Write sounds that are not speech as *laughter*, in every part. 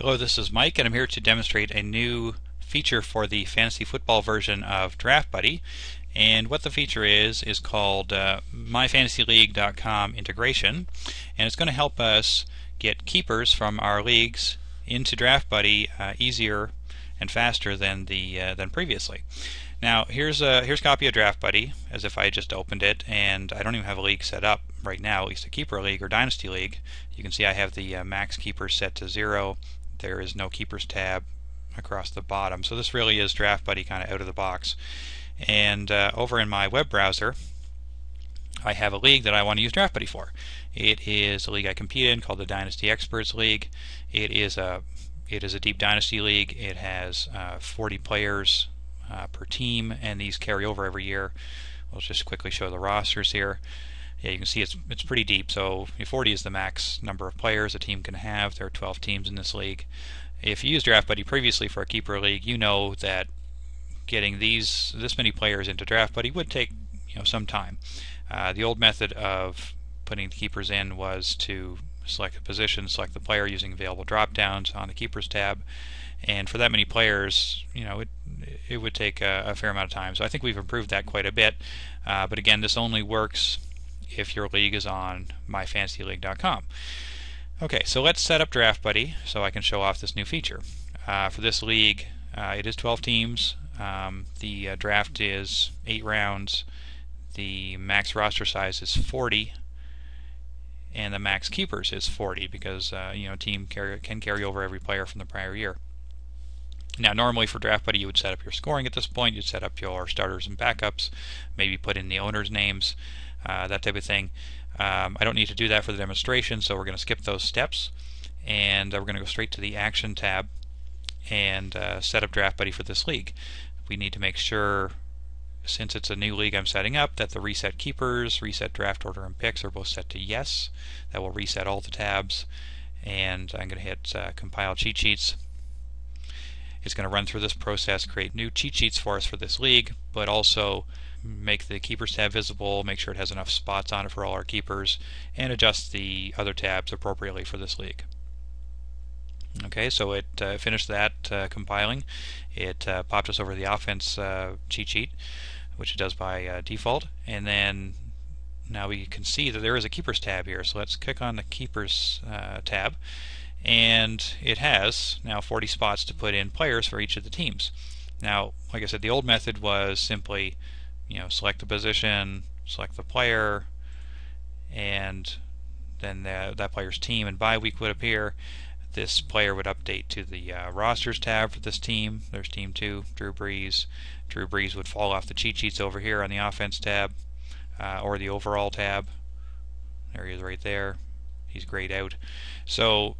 Hello, this is Mike, and I'm here to demonstrate a new feature for the fantasy football version of Draft Buddy. And what the feature is, is called uh, MyFantasyLeague.com integration. And it's going to help us get keepers from our leagues into Draft Buddy uh, easier and faster than the uh, than previously. Now here's a here's a copy of Draft Buddy as if I just opened it, and I don't even have a league set up right now, at least a keeper league or dynasty league. You can see I have the uh, max keeper set to zero there is no keepers tab across the bottom. So this really is Draft Buddy kind of out of the box. And uh, over in my web browser, I have a league that I want to use Draft Buddy for. It is a league I compete in called the Dynasty Experts League. It is a it is a deep dynasty league. It has uh, 40 players uh, per team, and these carry over every year. We'll just quickly show the rosters here yeah, you can see it's it's pretty deep. So 40 is the max number of players a team can have. There are 12 teams in this league. If you used Draft Buddy previously for a keeper league, you know that getting these this many players into Draft Buddy would take you know some time. Uh, the old method of putting the keepers in was to select the position, select the player using available drop downs on the keepers tab, and for that many players, you know, it it would take a, a fair amount of time. So I think we've improved that quite a bit. Uh, but again, this only works if your league is on myfantasyleague.com. Okay, so let's set up Draft Buddy so I can show off this new feature. Uh, for this league, uh, it is 12 teams. Um, the uh, draft is 8 rounds. The max roster size is 40. And the max keepers is 40 because uh, you know team carry, can carry over every player from the prior year. Now, normally for Draft Buddy, you would set up your scoring at this point. You'd set up your starters and backups, maybe put in the owners' names that type of thing. Um, I don't need to do that for the demonstration, so we're going to skip those steps, and uh, we're going to go straight to the Action tab and uh, set up Draft Buddy for this league. We need to make sure, since it's a new league I'm setting up, that the reset keepers, reset draft order, and picks are both set to yes. That will reset all the tabs, and I'm going to hit uh, Compile Cheat Sheets. It's going to run through this process, create new cheat sheets for us for this league, but also make the keepers tab visible, make sure it has enough spots on it for all our keepers, and adjust the other tabs appropriately for this league. Okay, so it uh, finished that uh, compiling. It uh, popped us over the offense uh, cheat sheet, which it does by uh, default, and then now we can see that there is a keepers tab here. So let's click on the keepers uh, tab, and it has now 40 spots to put in players for each of the teams. Now, like I said, the old method was simply you know, select the position, select the player, and then the, that player's team and bye week would appear. This player would update to the uh, rosters tab for this team. There's team two, Drew Brees. Drew Brees would fall off the cheat sheets over here on the offense tab uh, or the overall tab. There he is right there. He's grayed out. So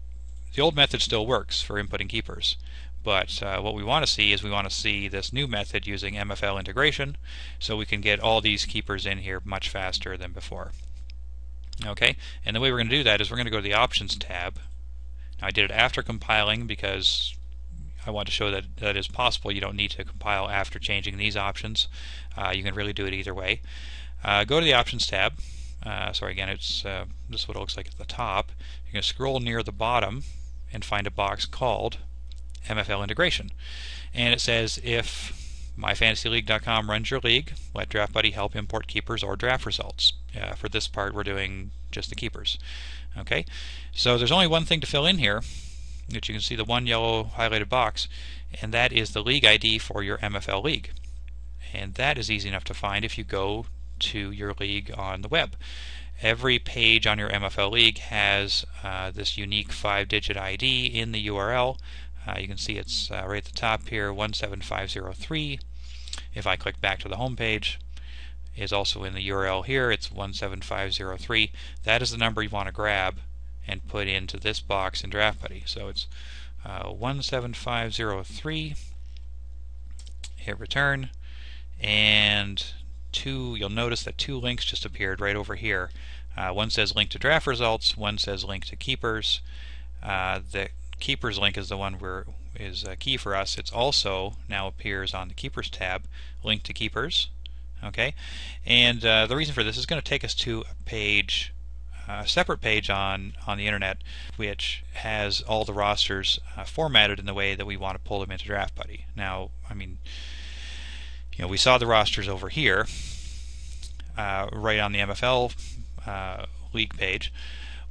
the old method still works for inputting keepers. But uh, what we want to see is we want to see this new method using MFL integration so we can get all these keepers in here much faster than before. Okay, and the way we're going to do that is we're going to go to the Options tab. Now I did it after compiling because I want to show that that is possible. You don't need to compile after changing these options. Uh, you can really do it either way. Uh, go to the Options tab. Uh, sorry, again, it's uh, this is what it looks like at the top. You're going to scroll near the bottom and find a box called MFL integration. And it says if myfantasyleague.com runs your league, let Draft Buddy help import keepers or draft results. Uh, for this part, we're doing just the keepers. Okay, so there's only one thing to fill in here, which you can see the one yellow highlighted box, and that is the league ID for your MFL league. And that is easy enough to find if you go to your league on the web. Every page on your MFL league has uh, this unique five digit ID in the URL uh, you can see it's uh, right at the top here, 17503. If I click back to the home page, is also in the URL here. It's 17503. That is the number you want to grab and put into this box in Draft Buddy. So it's uh, 17503. Hit return, and two. You'll notice that two links just appeared right over here. Uh, one says link to draft results. One says link to keepers. Uh, the keepers link is the one where is uh, key for us. It also now appears on the keepers tab, link to keepers. Okay, and uh, the reason for this is going to take us to a page a separate page on on the internet which has all the rosters uh, formatted in the way that we want to pull them into Draft Buddy. Now, I mean, you know, we saw the rosters over here, uh, right on the MFL uh, league page.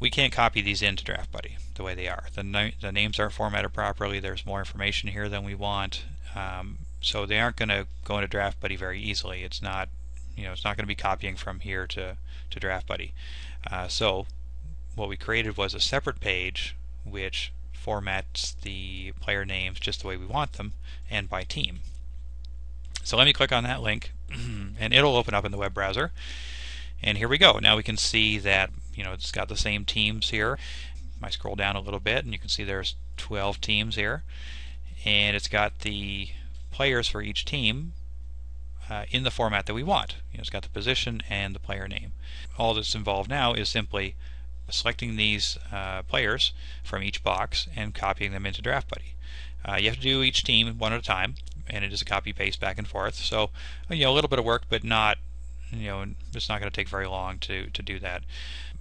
We can't copy these into Draft Buddy the way they are. The, na the names aren't formatted properly. There's more information here than we want. Um, so they aren't going to go into Draft Buddy very easily. It's not, you know, it's not going to be copying from here to to Draft Buddy. Uh, so what we created was a separate page which formats the player names just the way we want them and by team. So let me click on that link *clears throat* and it'll open up in the web browser. And here we go. Now we can see that you know it's got the same teams here. I scroll down a little bit and you can see there's 12 teams here and it's got the players for each team uh, in the format that we want. You know, it's got the position and the player name. All that's involved now is simply selecting these uh, players from each box and copying them into Draft Buddy. Uh, you have to do each team one at a time, and it is a copy paste back and forth. So, you know, a little bit of work, but not, you know, it's not going to take very long to to do that.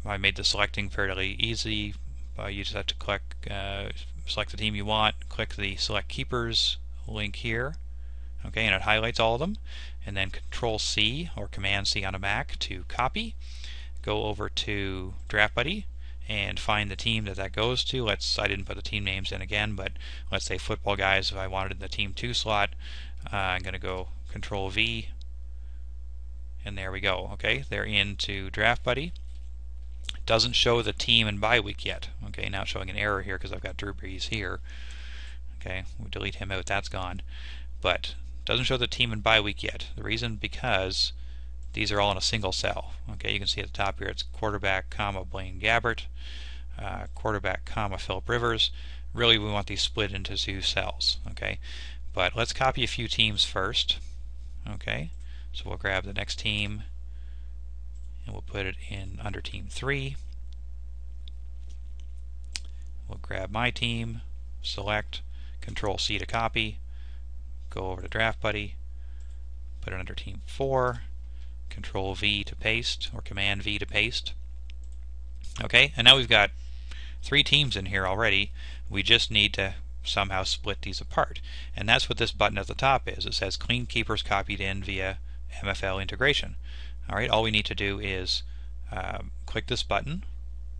I made the selecting fairly easy. Uh, you just have to click, uh, select the team you want, click the select keepers link here, okay, and it highlights all of them and then Control C or Command C on a Mac to copy. Go over to Draft Buddy and find the team that that goes to. Let's I didn't put the team names in again, but let's say football guys. If I wanted the team two slot, uh, I'm going to go Control V, and there we go. Okay, they're into Draft Buddy. It doesn't show the team and bye week yet. Okay, now showing an error here because I've got Drew Brees here. Okay, we delete him out. That's gone. But doesn't show the team and bye week yet. The reason because these are all in a single cell. Okay, you can see at the top here it's quarterback, comma Blaine Gabbert, uh, quarterback, comma Philip Rivers. Really, we want these split into two cells. Okay, but let's copy a few teams first. Okay, so we'll grab the next team and we'll put it in under team three. We'll grab my team, select, Control C to copy, go over to Draft Buddy, put it under Team 4, Control V to paste, or Command V to paste. Okay, and now we've got three teams in here already. We just need to somehow split these apart. And that's what this button at the top is. It says Clean Keepers copied in via MFL integration. Alright, all we need to do is uh, click this button.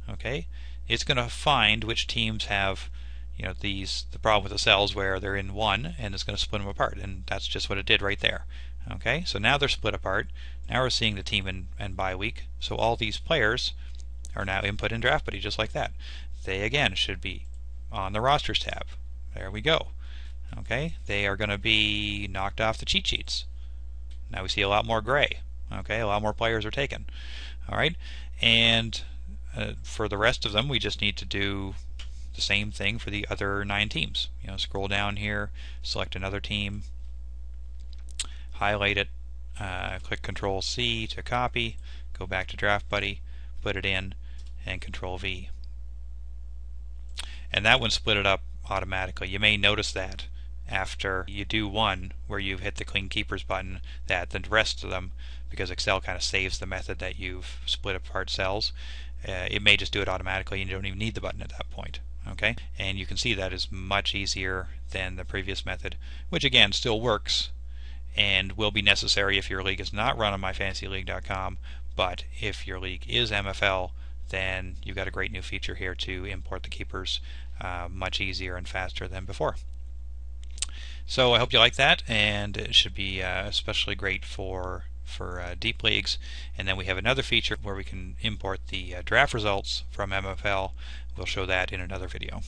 Okay, it's going to find which teams have you know these the problem with the cells where they're in one and it's going to split them apart and that's just what it did right there okay so now they're split apart. Now we're seeing the team and, and bye week. So all these players are now input in draft buddy just like that. They again should be on the rosters tab. There we go. Okay they are going to be knocked off the cheat sheets. Now we see a lot more gray. Okay a lot more players are taken. All right and uh, for the rest of them we just need to do the same thing for the other nine teams. You know, scroll down here, select another team, highlight it, uh, click Control C to copy, go back to Draft Buddy, put it in, and Control V. And that one split it up automatically. You may notice that after you do one where you've hit the clean keepers button that the rest of them because Excel kind of saves the method that you've split apart cells uh, it may just do it automatically and you don't even need the button at that point okay and you can see that is much easier than the previous method which again still works and will be necessary if your league is not run on myfantasyleague.com but if your league is MFL then you've got a great new feature here to import the keepers uh, much easier and faster than before. So I hope you like that and it should be uh, especially great for for uh, deep leagues. And then we have another feature where we can import the uh, draft results from MFL We'll show that in another video.